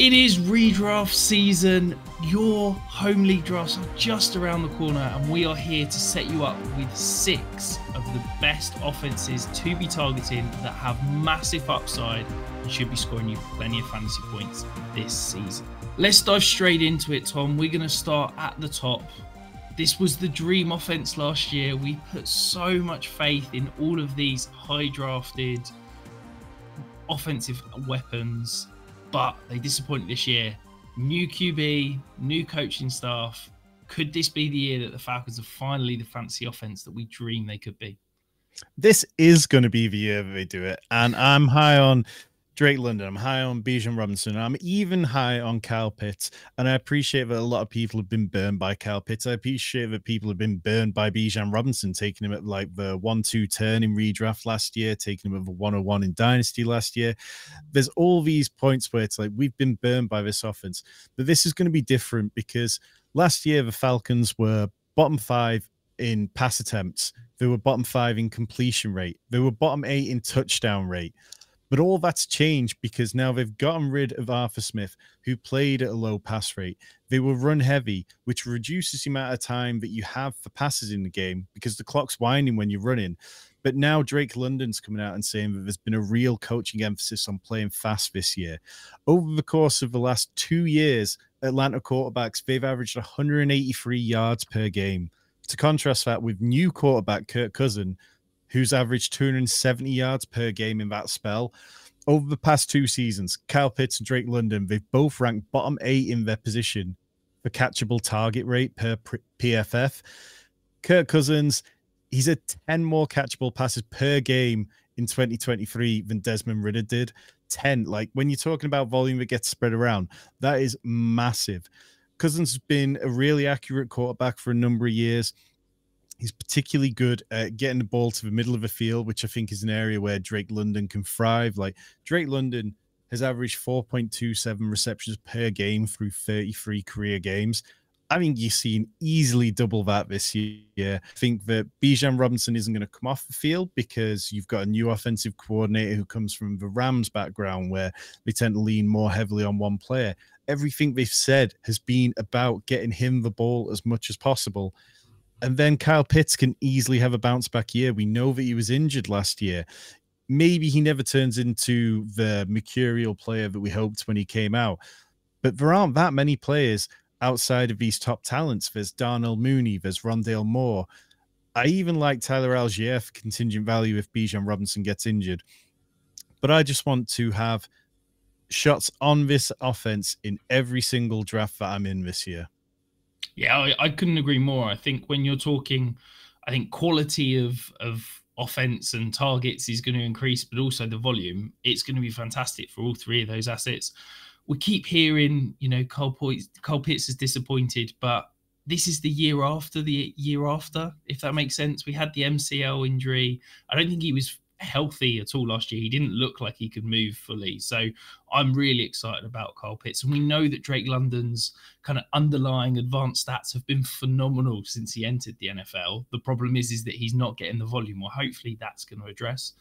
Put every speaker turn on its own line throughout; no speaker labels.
It is redraft season. Your home league drafts are just around the corner, and we are here to set you up with six of the best offenses to be targeting that have massive upside and should be scoring you plenty of fantasy points this season. Let's dive straight into it, Tom. We're going to start at the top. This was the dream offense last year. We put so much faith in all of these high drafted offensive weapons but they disappointed this year. New QB, new coaching staff. Could this be the year that the Falcons are finally the fancy offense that we dream they could be?
This is going to be the year that they do it. And I'm high on Drake London. I'm high on Bijan Robinson. I'm even high on Kyle Pitts. And I appreciate that a lot of people have been burned by Kyle Pitts. I appreciate that people have been burned by Bijan Robinson, taking him at like the 1 2 turn in redraft last year, taking him at the 101 in Dynasty last year. There's all these points where it's like we've been burned by this offense. But this is going to be different because last year the Falcons were bottom five in pass attempts, they were bottom five in completion rate, they were bottom eight in touchdown rate. But all that's changed because now they've gotten rid of Arthur Smith, who played at a low pass rate. They will run heavy, which reduces the amount of time that you have for passes in the game because the clock's winding when you're running. But now Drake London's coming out and saying that there's been a real coaching emphasis on playing fast this year. Over the course of the last two years, Atlanta quarterbacks, they've averaged 183 yards per game. To contrast that with new quarterback Kirk Cousin, who's averaged 270 yards per game in that spell. Over the past two seasons, Kyle Pitts and Drake London, they've both ranked bottom eight in their position for catchable target rate per PFF. Kirk Cousins, he's at 10 more catchable passes per game in 2023 than Desmond Ridder did. 10. Like when you're talking about volume that gets spread around, that is massive. Cousins has been a really accurate quarterback for a number of years. He's particularly good at getting the ball to the middle of the field, which I think is an area where Drake London can thrive. Like Drake London has averaged 4.27 receptions per game through 33 career games. I think you've seen easily double that this year. I think that Bijan Robinson isn't going to come off the field because you've got a new offensive coordinator who comes from the Rams background where they tend to lean more heavily on one player. Everything they've said has been about getting him the ball as much as possible. And then Kyle Pitts can easily have a bounce back year. We know that he was injured last year. Maybe he never turns into the mercurial player that we hoped when he came out. But there aren't that many players outside of these top talents. There's Darnell Mooney, there's Rondale Moore. I even like Tyler Allgeier for contingent value if Bijan Robinson gets injured. But I just want to have shots on this offense in every single draft that I'm in this year.
Yeah, I, I, couldn't agree more. I think when you're talking, I think quality of of offense and targets is going to increase, but also the volume. It's going to be fantastic for all three of those assets. We keep hearing, you know, Cole, Cole Pitts is disappointed, but this is the year after the year after, if that makes sense. We had the MCL injury. I don't think he was healthy at all last year. He didn't look like he could move fully. So I'm really excited about Kyle Pitts. And we know that Drake London's kind of underlying advanced stats have been phenomenal since he entered the NFL. The problem is, is that he's not getting the volume. Well, hopefully that's going to address.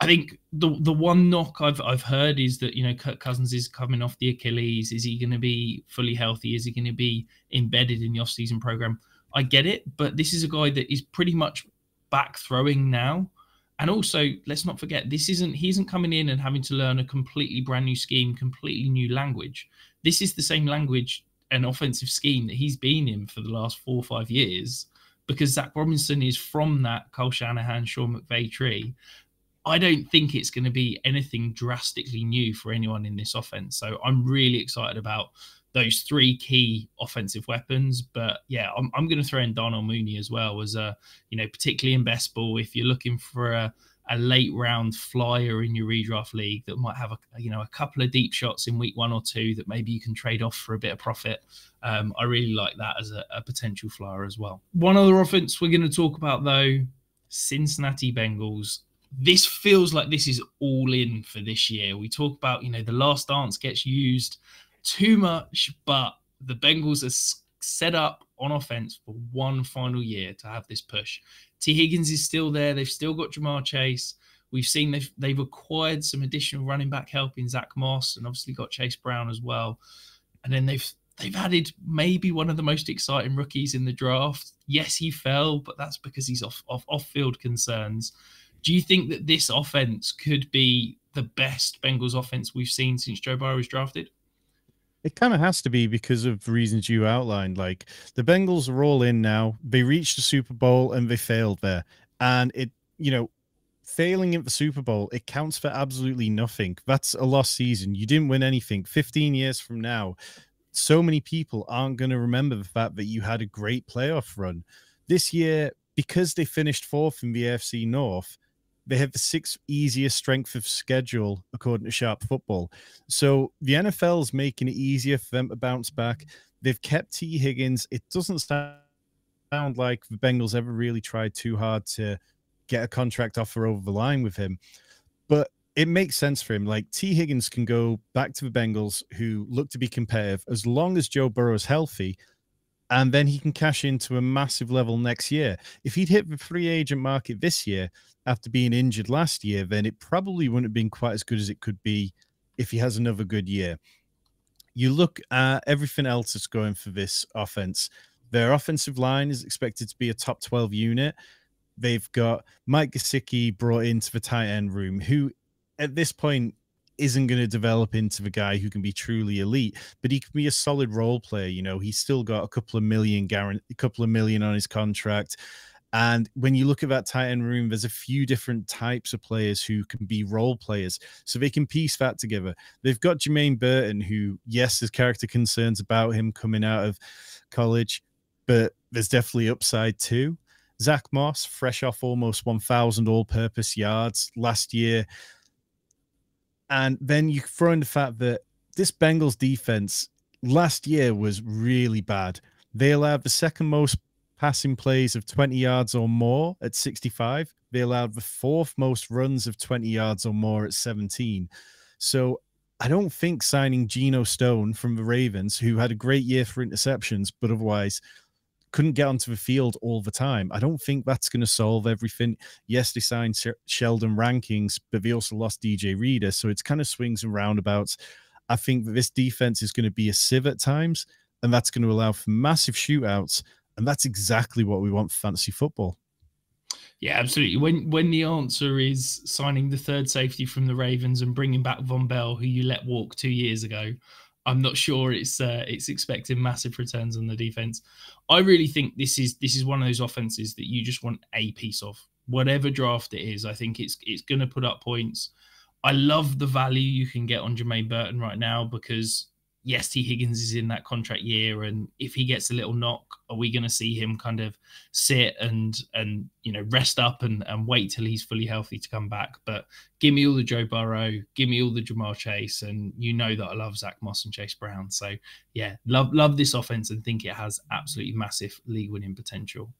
I think the the one knock I've I've heard is that you know Kirk Cousins is coming off the Achilles. Is he going to be fully healthy? Is he going to be embedded in the off-season program? I get it, but this is a guy that is pretty much back throwing now. And also, let's not forget, this isn't he isn't coming in and having to learn a completely brand new scheme, completely new language. This is the same language and offensive scheme that he's been in for the last four or five years, because Zac Robinson is from that Kyle Shanahan, Sean McVay tree. I don't think it's going to be anything drastically new for anyone in this offense. So I'm really excited about those three key offensive weapons. But yeah, I'm, I'm going to throw in Darnell Mooney as well as a, you know, particularly in best ball. If you're looking for a, a late round flyer in your redraft league that might have a, you know, a couple of deep shots in week one or two that maybe you can trade off for a bit of profit. Um, I really like that as a, a potential flyer as well. One other offense we're going to talk about though, Cincinnati Bengals this feels like this is all in for this year. We talk about, you know, the last dance gets used too much, but the Bengals are set up on offense for one final year to have this push. Tee Higgins is still there. They've still got Ja'Marr Chase. We've seen they've they've acquired some additional running back help in Zach Moss and obviously got Chase Brown as well. And then they've they've added maybe one of the most exciting rookies in the draft. Yes, he fell, but that's because he's off off off field concerns. Do you think that this offense could be the best Bengals offense we've seen since Joe Burrow was drafted?
It kind of has to be because of reasons you outlined. Like the Bengals are all in now. They reached the Super Bowl and they failed there. And it, you know, failing at the Super Bowl, it counts for absolutely nothing. That's a lost season. You didn't win anything. 15 years from now, so many people aren't going to remember the fact that you had a great playoff run. This year, because they finished fourth in the AFC North, they have the sixth easiest strength of schedule according to Sharp Football. So the NFL is making it easier for them to bounce back. They've kept Tee Higgins. It doesn't sound like the Bengals ever really tried too hard to get a contract offer over the line with him. But it makes sense for him. Like Tee Higgins can go back to the Bengals, who look to be competitive as long as Joe Burrow is healthy, and then he can cash into a massive level next year. If he'd hit the free agent market this year after being injured last year, then it probably wouldn't have been quite as good as it could be if he has another good year. You look at everything else that's going for this offense. Their offensive line is expected to be a top 12 unit. They've got Mike Gesicki brought into the tight end room, who at this point isn't going to develop into the guy who can be truly elite, but he can be a solid role player. You know, he's still got a couple of million guarantee, a couple of million on his contract. And when you look at that tight end room, there's a few different types of players who can be role players. So they can piece that together. They've got Jermaine Burton, who, yes, there's character concerns about him coming out of college, but there's definitely upside too. Zach Moss, fresh off almost 1,000 all purpose yards last year. And then you throw in the fact that this Bengals defense last year was really bad. They allowed the second most passing plays of 20 yards or more at 65. They allowed the fourth most runs of 20 yards or more at 17. So I don't think signing Geno Stone from the Ravens, who had a great year for interceptions, but otherwise couldn't get onto the field all the time. I don't think that's going to solve everything. Yes, they signed Sheldon Rankins, but they also lost DJ Reader. So it's kind of swings and roundabouts. I think that this defense is going to be a sieve at times, and that's going to allow for massive shootouts. And that's exactly what we want fantasy football.
Yeah, absolutely. When when the answer is signing the third safety from the Ravens and bringing back Vonn Bell, who you let walk two years ago, I'm not sure it's uh, it's expecting massive returns on the defense. I really think this is this is one of those offenses that you just want a piece of. Whatever draft it is, I think it's it's going to put up points. I love the value you can get on Jermaine Burton right now because yes, Tee Higgins is in that contract year, and if he gets a little knock, are we going to see him kind of sit and and you know rest up and and wait till he's fully healthy to come back? But give me all the Joe Burrow, give me all the Ja'Marr Chase, and you know that I love Zach Moss and Chase Brown. So yeah, love love this offense and think it has absolutely massive league winning potential.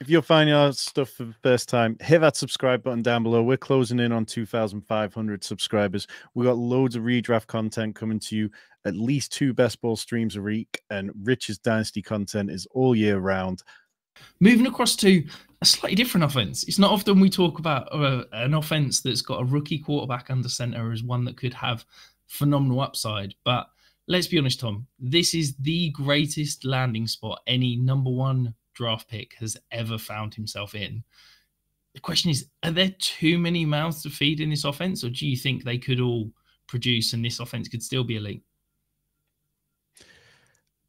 If you're finding our stuff for the first time, hit that subscribe button down below. We're closing in on 2,500 subscribers. We've got loads of redraft content coming to you, at least two best ball streams a week, and Rich's Dynasty content is all year round.
Moving across to a slightly different offense. It's not often we talk about uh, an offense that's got a rookie quarterback under center as one that could have phenomenal upside. But let's be honest, Tom, this is the greatest landing spot any number one draft pick has ever found himself in. The question is, are there too many mouths to feed in this offense, or do you think they could all produce and this offense could still be elite?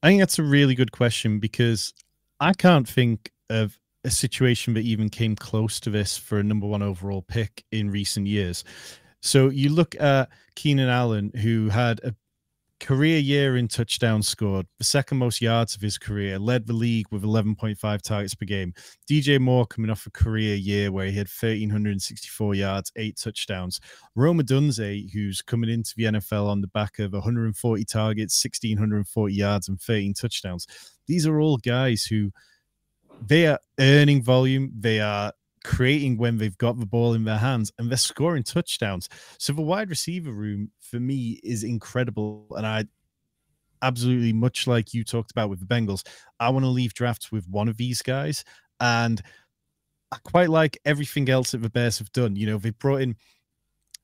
I think that's a really good question because I can't think of a situation that even came close to this for a number one overall pick in recent years. So you look at Keenan Allen, who had a career year in touchdowns scored, the second most yards of his career, led the league with 11.5 targets per game. DJ Moore coming off a career year where he had 1,364 yards, eight touchdowns. Rome Odunze, who's coming into the NFL on the back of 140 targets, 1,640 yards, and 13 touchdowns. These are all guys who they are earning volume. They are creating when they've got the ball in their hands and they're scoring touchdowns. So the wide receiver room for me is incredible. And I absolutely, much like you talked about with the Bengals, I want to leave drafts with one of these guys. And I quite like everything else that the Bears have done. You know, they brought in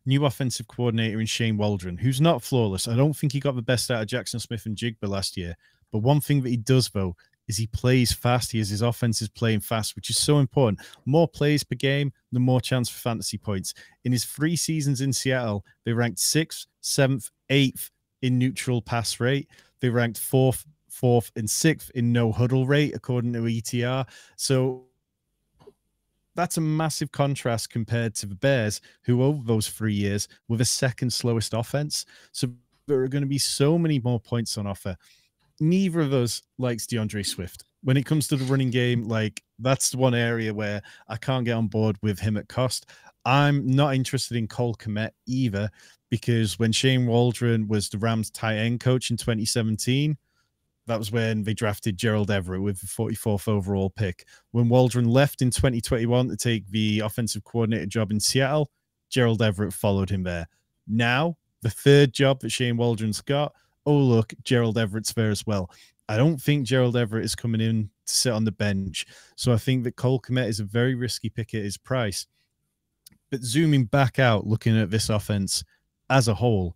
new offensive coordinator in Shane Waldron, who's not flawless. I don't think he got the best out of Jaxon Smith-Njigba last year. But one thing that he does, though, is he plays fast. He has his offense is playing fast, which is so important. More plays per game, the more chance for fantasy points. In his three seasons in Seattle, they ranked sixth, seventh, eighth in neutral pass rate. They ranked fourth, fourth, and sixth in no huddle rate, according to ETR. So that's a massive contrast compared to the Bears, who over those three years were the second slowest offense. So there are going to be so many more points on offer neither of us likes DeAndre Swift. When it comes to the running game, like that's one area where I can't get on board with him at cost. I'm not interested in Cole Kmet either, because when Shane Waldron was the Rams tight end coach in 2017, that was when they drafted Gerald Everett with the 44th overall pick. When Waldron left in 2021 to take the offensive coordinator job in Seattle, Gerald Everett followed him there. Now, the third job that Shane Waldron's got, oh look, Gerald Everett's there as well. I don't think Gerald Everett is coming in to sit on the bench. So I think that Cole Kmet is a very risky pick at his price. But zooming back out, looking at this offense as a whole,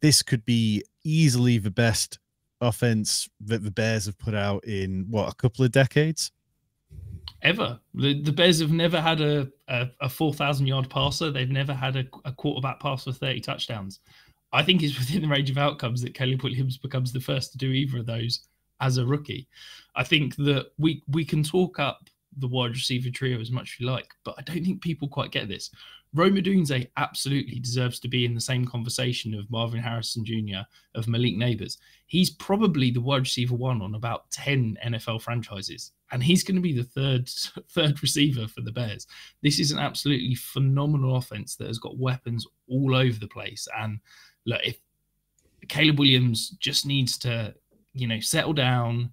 this could be easily the best offense that the Bears have put out in what a couple of decades.
Ever the, the Bears have never had a a, a four thousand yard passer. They've never had a, a quarterback pass for thirty touchdowns. I think it's within the range of outcomes that Caleb Williams becomes the first to do either of those as a rookie. I think that we we can talk up the wide receiver trio as much as you like, but I don't think people quite get this. Rome Odunze absolutely deserves to be in the same conversation of Marvin Harrison Jr., of Malik Nabers. He's probably the wide receiver one on about 10 NFL franchises, and he's going to be the third third receiver for the Bears. This is an absolutely phenomenal offense that has got weapons all over the place. And look, if Caleb Williams just needs to, you know, settle down.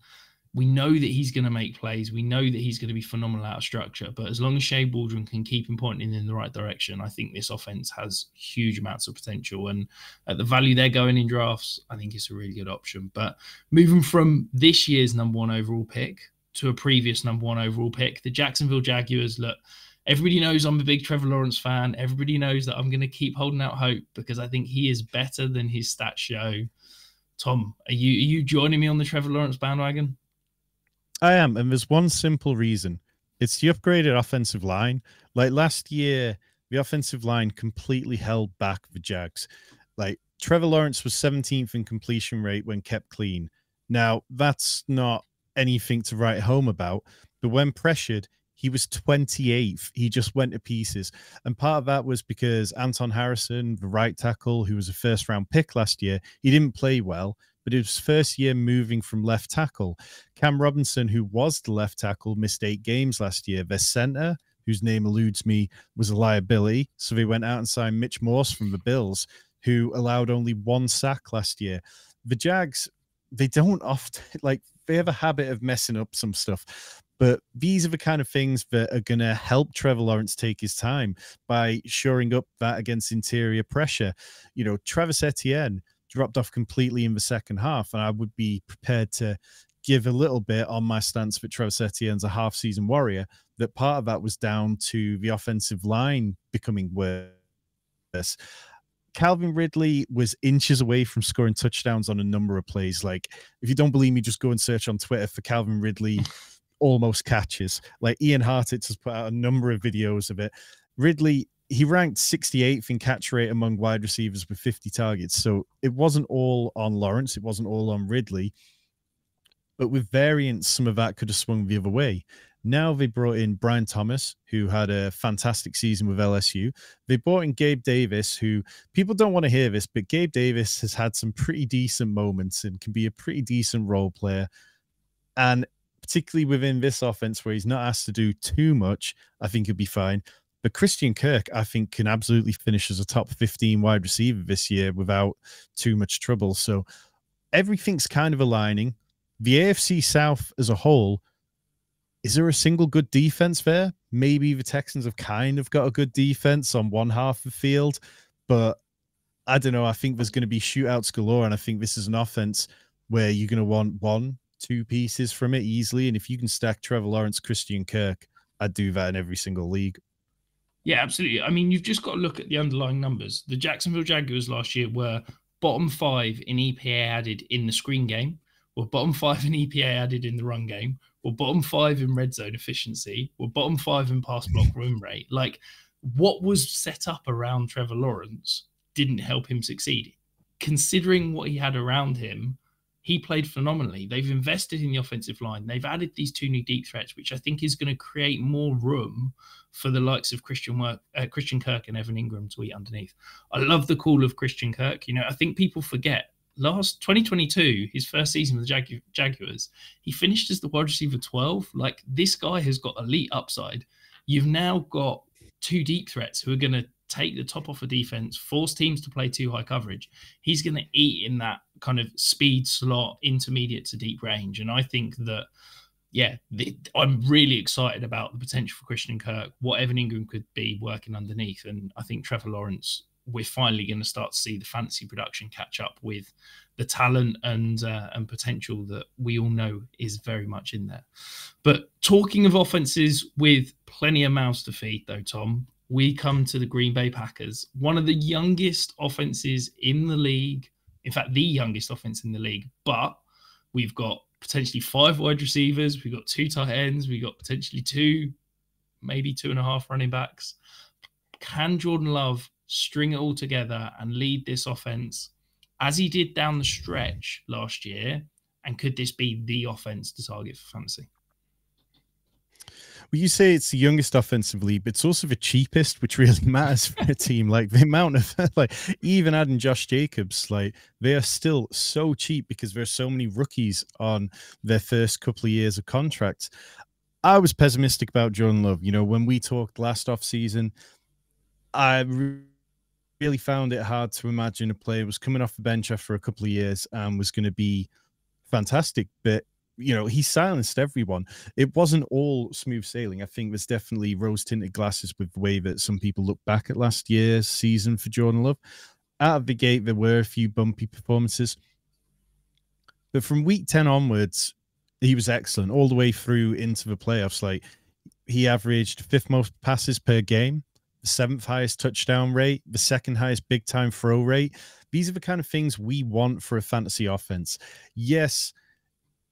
We know that he's going to make plays. We know that he's going to be phenomenal out of structure. But as long as Shane Waldron can keep him pointing in the right direction, I think this offense has huge amounts of potential. And at the value they're going in drafts, I think it's a really good option. But moving from this year's number one overall pick to a previous number one overall pick, the Jacksonville Jaguars look everybody knows I'm a big Trevor Lawrence fan. Everybody knows that I'm going to keep holding out hope because I think he is better than his stats show. Tom, are you are you joining me on the Trevor Lawrence bandwagon?
I am, and there's one simple reason. It's the upgraded offensive line. Like last year, the offensive line completely held back the Jags. Like Trevor Lawrence was 17th in completion rate when kept clean. Now, that's not anything to write home about, but when pressured, he was 28th. He just went to pieces. And part of that was because Anton Harrison, the right tackle, who was a first round pick last year, he didn't play well, but it was first year moving from left tackle. Cam Robinson, who was the left tackle, missed eight games last year. Their center, whose name eludes me, was a liability. So they went out and signed Mitch Morse from the Bills, who allowed only one sack last year. The Jags, they don't often like they have a habit of messing up some stuff. But these are the kind of things that are going to help Trevor Lawrence take his time by shoring up that against interior pressure. You know, Travis Etienne dropped off completely in the second half, and I would be prepared to give a little bit on my stance that Travis Etienne's a half season warrior. That part of that was down to the offensive line becoming worse. Calvin Ridley was inches away from scoring touchdowns on a number of plays. Like, if you don't believe me, just go and search on Twitter for Calvin Ridley almost catches. Like Ian Hartitz has put out a number of videos of it. Ridley, he ranked 68th in catch rate among wide receivers with 50 targets. So it wasn't all on Lawrence, it wasn't all on Ridley. But with variance, some of that could have swung the other way. Now they brought in Brian Thomas, who had a fantastic season with LSU. They brought in Gabe Davis, who people don't want to hear this, but Gabe Davis has had some pretty decent moments and can be a pretty decent role player. And particularly within this offense where he's not asked to do too much, I think he'll be fine. But Christian Kirk, I think, can absolutely finish as a top 15 wide receiver this year without too much trouble. So everything's kind of aligning. The AFC South as a whole, is there a single good defense there? Maybe the Texans have kind of got a good defense on one half of the field, but I don't know. I think there's going to be shootouts galore, and I think this is an offense where you're going to want one two pieces from it easily. And if you can stack Trevor Lawrence, Christian Kirk, I'd do that in every single league.
Yeah, absolutely. I mean, you've just got to look at the underlying numbers. The Jacksonville Jaguars last year were bottom five in EPA added in the screen game, were bottom five in EPA added in the run game, were bottom five in red zone efficiency, were bottom five in pass block room rate. Like what was set up around Trevor Lawrence didn't help him succeed. Considering what he had around him, he played phenomenally. They've invested in the offensive line. They've added these two new deep threats, which I think is going to create more room for the likes of Christian work, uh, Christian Kirk and Evan Engram to eat underneath. I love the call of Christian Kirk. You know, I think people forget last 2022, his first season with the Jag- Jaguars, he finished as the wide receiver 12. Like this guy has got elite upside. You've now got two deep threats who are going to take the top off a of defense, force teams to play too high coverage. He's going to eat in that kind of speed slot, intermediate to deep range. And I think that, yeah, the, I'm really excited about the potential for Christian Kirk, what Evan Engram could be working underneath. And I think Trevor Lawrence, we're finally going to start to see the fancy production catch up with the talent and uh, and potential that we all know is very much in there. But talking of offenses with plenty of mouths to feed, though, Tom, we come to the Green Bay Packers, one of the youngest offenses in the league. In fact, the youngest offense in the league. But we've got potentially five wide receivers. We've got two tight ends. We've got potentially two, maybe two and a half running backs. Can Jordan Love string it all together and lead this offense as he did down the stretch last year? And could this be the offense to target for fantasy?
Well, you say it's the youngest offensively, but it's also the cheapest, which really matters for a team. Like the amount of like even adding Josh Jacobs, like they are still so cheap because there's so many rookies on their first couple of years of contracts. I was pessimistic about Jordan Love. You know, when we talked last off season, I really found it hard to imagine a player was coming off the bench after a couple of years and was going to be fantastic. But you know, he silenced everyone. It wasn't all smooth sailing. I think there's definitely rose tinted glasses with the way that some people look back at last year's season for Jordan Love. Out of the gate, there were a few bumpy performances. But from week 10 onwards, he was excellent all the way through into the playoffs. Like he averaged fifth most passes per game, the seventh highest touchdown rate, the second highest big time throw rate. These are the kind of things we want for a fantasy offense. Yes,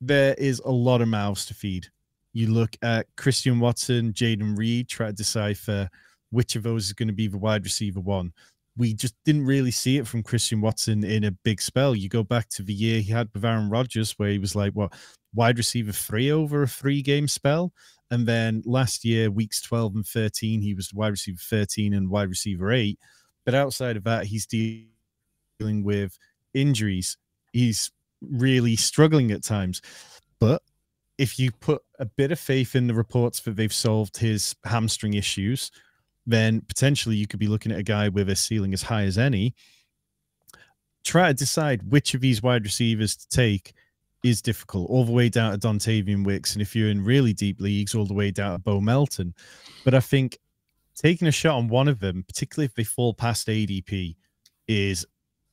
there is a lot of mouths to feed. You look at Christian Watson, Jayden Reed, try to decipher which of those is going to be the wide receiver one. We just didn't really see it from Christian Watson in a big spell. You go back to the year he had with Aaron Rodgers, where he was like, what, wide receiver three over a three game spell? And then last year, weeks 12 and 13, he was wide receiver 13 and wide receiver eight. But outside of that, he's dealing with injuries. He's really struggling at times. But if you put a bit of faith in the reports that they've solved his hamstring issues, then potentially you could be looking at a guy with a ceiling as high as any. Try to decide which of these wide receivers to take is difficult, all the way down to Dontayvion Wicks. And if you're in really deep leagues, all the way down to Bo Melton. But I think taking a shot on one of them, particularly if they fall past ADP, is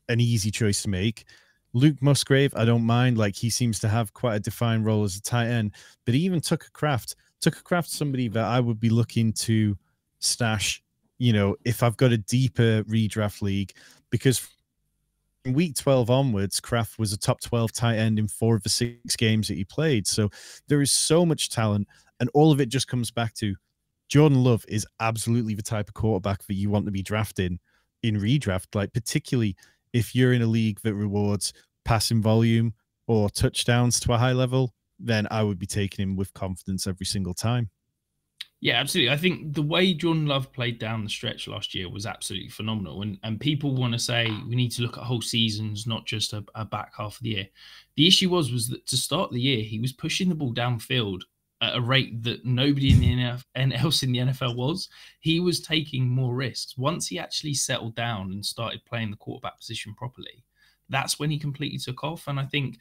an easy choice to make. Luke Musgrave, I don't mind. Like he seems to have quite a defined role as a tight end. But even Tucker Kraft, Tucker Kraft, somebody that I would be looking to stash, you know, if I've got a deeper redraft league, because from week 12 onwards, Kraft was a top 12 tight end in four of the six games that he played. So there is so much talent, and all of it just comes back to Jordan Love is absolutely the type of quarterback that you want to be drafting in redraft, like particularly if you're in a league that rewards passing volume or touchdowns to a high level, then I would be taking him with confidence every single time.
Yeah, absolutely. I think the way Jordan Love played down the stretch last year was absolutely phenomenal. And and people want to say we need to look at whole seasons, not just a, a back half of the year. The issue was was that to start the year, he was pushing the ball downfield at a rate that nobody in the NFL, and else in the NFL was. He was taking more risks. Once he actually settled down and started playing the quarterback position properly, that's when he completely took off. And I think,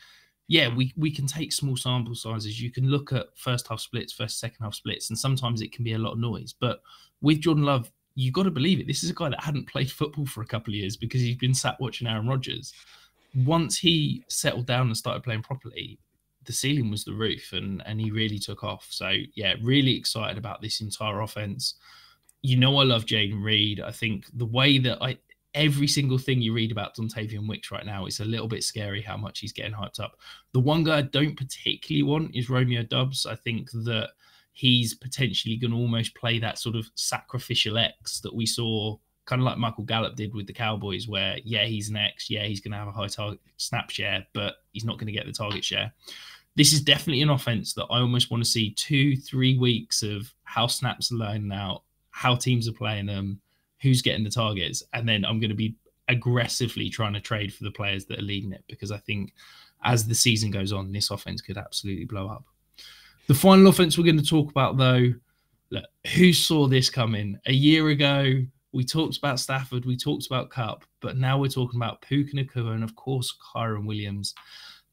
yeah, we we can take small sample sizes. You can look at first half splits, first second half splits, and sometimes it can be a lot of noise. But with Jordan Love, you got to believe it. This is a guy that hadn't played football for a couple of years because he'd been sat watching Aaron Rodgers. Once he settled down and started playing properly, the ceiling was the roof, and and he really took off. So yeah, really excited about this entire offense. You know, I love Jayden Reed. I think the way that I every single thing you read about Dontayvion Wicks right now, it's a little bit scary how much he's getting hyped up. The one guy I don't particularly want is Romeo Doubs. I think that he's potentially going to almost play that sort of sacrificial X that we saw kind of like Michael Gallup did with the Cowboys, where yeah, he's next, yeah, he's going to have a high target snap share, but he's not going to get the target share. This is definitely an offense that I almost want to see two, three weeks of how snaps are lining out, how teams are playing them, who's getting the targets, and then I'm going to be aggressively trying to trade for the players that are leading it because I think as the season goes on, this offense could absolutely blow up. The final offense we're going to talk about, though, look, who saw this coming a year ago? We talked about Stafford, we talked about Kupp, but now we're talking about Puka Nacua and, of course, Kyren Williams.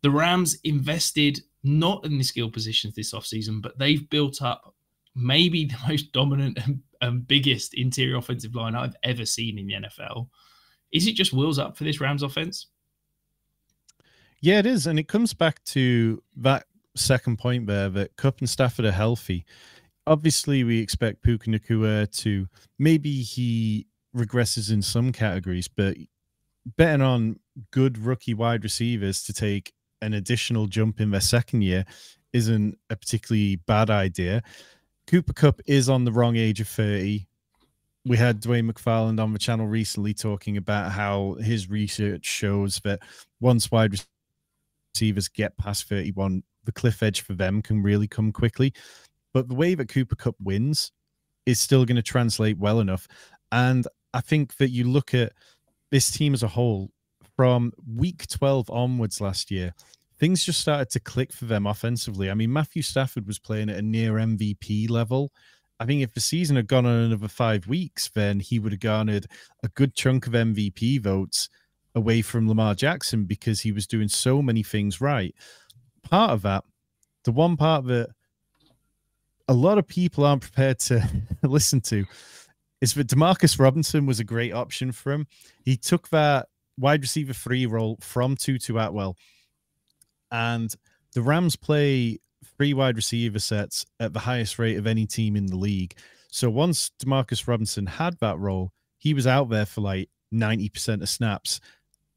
The Rams invested not in the skill positions this offseason, but they've built up maybe the most dominant and, and biggest interior offensive line I've ever seen in the NFL. Is it just wheels up for this Rams offense?
Yeah, it is. And it comes back to that second point there that Kupp and Stafford are healthy obviously we expect Puka Nacua to maybe he regresses in some categories, but betting on good rookie wide receivers to take an additional jump in their second year isn't a particularly bad idea. Cooper Kupp is on the wrong age of 30. We had Dwain McFarland on the channel recently talking about how his research shows that once wide receivers get past 31, the cliff edge for them can really come quickly. But the way that Cooper Kupp wins is still going to translate well enough. And I think that you look at this team as a whole from week 12 onwards last year, things just started to click for them offensively. I mean, Matthew Stafford was playing at a near MVP level. I think if the season had gone on another five weeks, then he would have garnered a good chunk of MVP votes away from Lamar Jackson because he was doing so many things right. Part of that, the one part that a lot of people aren't prepared to listen to is that Demarcus Robinson was a great option for him. He took that wide receiver three role from Tutu Atwell, and the Rams play three wide receiver sets at the highest rate of any team in the league. So once Demarcus Robinson had that role, he was out there for like 90% of snaps.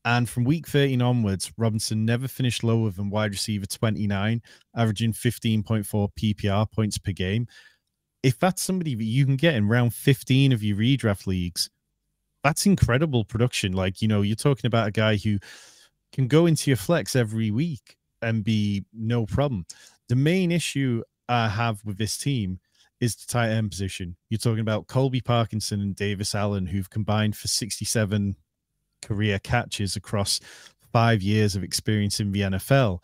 And from week 13 onwards, Robinson never finished lower than wide receiver 29, averaging 15.4 PPR points per game. If that's somebody that you can get in round 15 of your redraft leagues, that's incredible production. Like, you know, you're talking about a guy who can go into your flex every week and be no problem. The main issue I have with this team is the tight end position. You're talking about Colby Parkinson and Davis Allen, who've combined for 67 career catches across five years of experience in the NFL.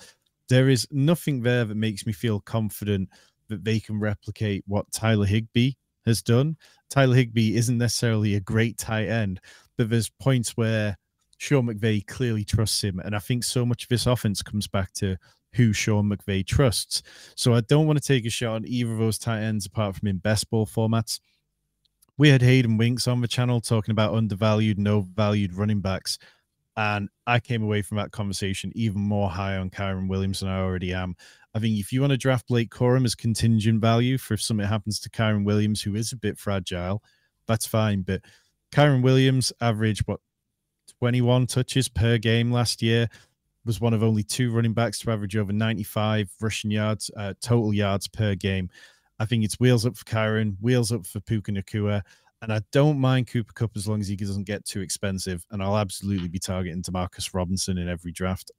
There is nothing there that makes me feel confident that they can replicate what Tyler Higbee has done. Tyler Higbee isn't necessarily a great tight end, but there's points where Sean McVay clearly trusts him. And I think so much of this offense comes back to who Sean McVay trusts. So I don't want to take a shot on either of those tight ends apart from in best ball formats we had Hayden Winks on the channel talking about undervalued, no valued running backs. And I came away from that conversation even more high on Kyren Williams than I already am. I think if you want to draft Blake Corum as contingent value for if something happens to Kyren Williams, who is a bit fragile, that's fine. But Kyren Williams averaged what 21 touches per game last year, was one of only two running backs to average over 95 rushing yards, uh, total yards per game. I think it's wheels up for Kyren, wheels up for Puka Nacua. And I don't mind Cooper Kupp as long as he doesn't get too expensive. And I'll absolutely be targeting Demarcus Robinson in every draft.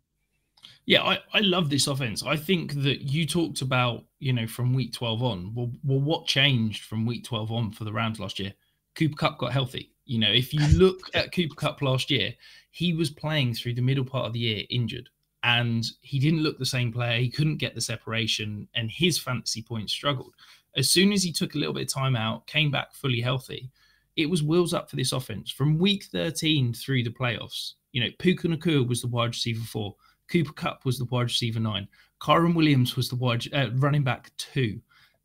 Yeah, I, I love this offense. I think that you talked about, you know, from week 12 on. Well, well, what changed from week 12 on for the Rams last year? Cooper Kupp got healthy. You know, if you look at Cooper Kupp last year, he was playing through the middle part of the year injured and he didn't look the same player. He couldn't get the separation, and his fantasy points struggled. As soon as he took a little bit of time out, came back fully healthy, it was wheels up for this offense from week 13 through the playoffs. You know, Puka Nacua was the wide receiver four, Cooper Kupp was the wide receiver nine, Kyren Williams was the wide uh, running back two.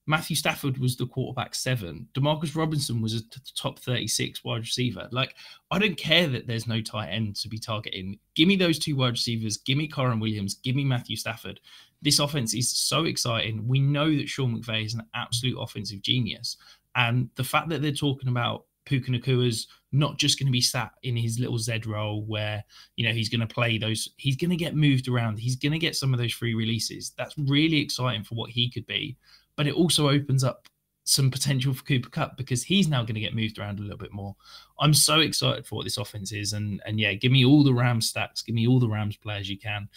Matthew Stafford was the quarterback seven. Demarcus Robinson was a t- top 36 wide receiver. Like, I don't care that there's no tight end to be targeting. Give me those two wide receivers. Give me Kyren Williams. Give me Matthew Stafford. This offense is so exciting. We know that Sean McVay is an absolute offensive genius. And the fact that they're talking about Puka Nacua's not just going to be sat in his little Z role where, you know, he's going to play those, he's going to get moved around. He's going to get some of those free releases. That's really exciting for what he could be. But it also opens up some potential for Cooper Kupp because he's now going to get moved around a little bit more. I'm so excited for what this offense is. And, and yeah, give me all the Rams stacks, give me all the Rams players you can.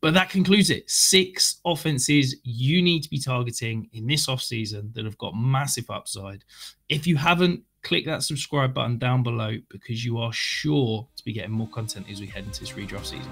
But that concludes it. Six offenses you need to be targeting in this offseason that have got massive upside. If you haven't, click that subscribe button down below because you are sure to be getting more content as we head into this redraft season.